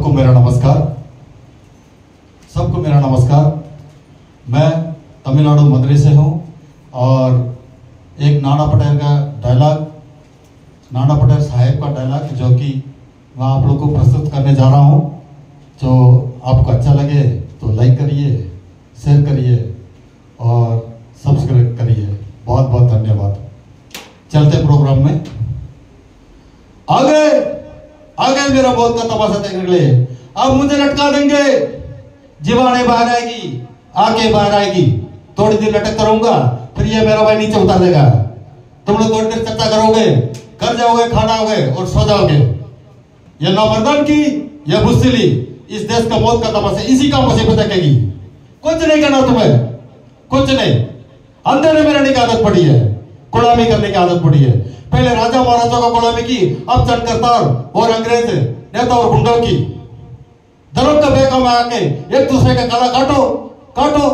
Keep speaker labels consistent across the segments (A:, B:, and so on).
A: सबको मेरा नमस्कार। सबको मेरा नमस्कार। मैं तमिलनाडु मदुरई से हूँ और एक नाना पटेल का डायलॉग नाना पटेल साहेब का डायलॉग जो कि मैं आप लोग को प्रस्तुत करने जा रहा हूँ। जो आपको अच्छा लगे तो लाइक करिए शेयर करिए और सब्सक्राइब करिए। बहुत बहुत धन्यवाद। चलते प्रोग्राम में। आगे मेरा बहुत का तमाशा देखने के अब मुझे लटका देंगे जीवाने बाहर आएगी आके बाहर आएगी थोड़ी देर लटक करूँगा फिर ये मेरा भाई नीचे उतार देगा तुम लोग थोड़ी देर चर्चा करोगे घर जाओगे खाना होगे और सो जाओगे ये नामर्दान की यह बुस्सिली इस देश का मौत का तमाशा इसी का मुसीबत तकेगी कुछ नहीं करना तुम्हें कुछ नहीं अंधेरे में रहने की आदत पड़ी है गुलामी करने की आदत पड़ी है पहले राजा महाराजा का गुलामी की, अब चंद करतार और अंग्रेज़ नेता और गुंडों की। धर्म का बेका आके एक दूसरे का गला काटो काटो।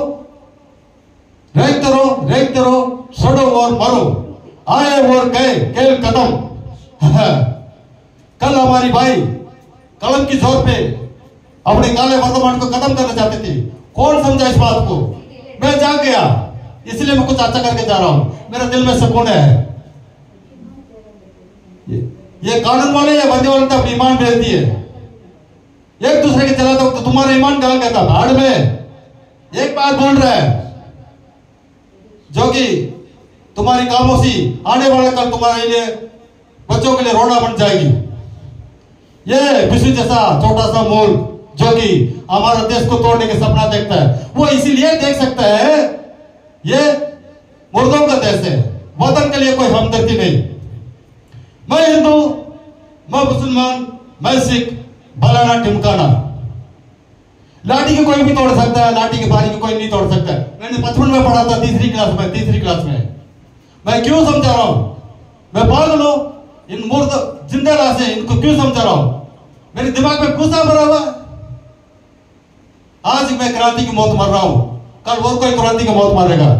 A: रेखते रहो रेखते रहो सड़ो और मरो। आए और गए केल कदम कल हमारी भाई कलम की ज़ोर पे अपने काले वर्तमान को खत्म करना चाहती थी। कौन समझा इस बात को? मैं जाग गया, इसलिए मैं कुछ अच्छा करके जा रहा हूँ। मेरे दिल में सुकून है। ये, कानून वाले या बंदी वाले तो अपनी ईमान बेचती है। एक दूसरे के चला तो तुम्हारा ईमान कहाँ था? भाड़ में। एक बात बोल रहा है जो कि तुम्हारी खामोशी आने वाले कल तुम्हारे लिए बच्चों के लिए रोना बन जाएगी। ये विश्व जैसा छोटा सा मुल्क जो कि हमारा देश को तोड़ने के सपना देखता है वो इसीलिए देख सकता है ये मुर्दों का देश है वतन के लिए कोई हमदर्दी नहीं। मैं हिंदू, मैं मुसलमान, मैं सिख, बलाना टिमकाना लाठी की कोई भी तोड़ सकता है, लाठी की बारी की कोई नहीं तोड़ सकता मैंने बचपन में पढ़ा था, तीसरी क्लास में, तीसरी क्लास में। मैं क्यों समझा रहा हूँ? मैं पागल हूँ? इन मुर्द ज़िंदा लाश इनको क्यों समझा रहा हूँ? मेरे दिमाग में गुस्सा भरा हुआ आज मैं क्रांति की मौत मर रहा हूँ। कल और कोई क्रांति की मौत मरेगा।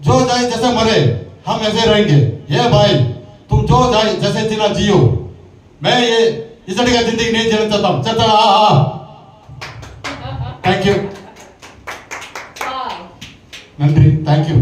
A: जो जाए जैसे मरे, हम ऐसे रहेंगे। ये भाई तुम जो जाए जैसे जीना जियो मैं ये इस तरह का जिंदगी नहीं जीना चाहता हूं चल चल आ आ थैंक यू
B: Bye.
A: நன்றி தேங்க்யூ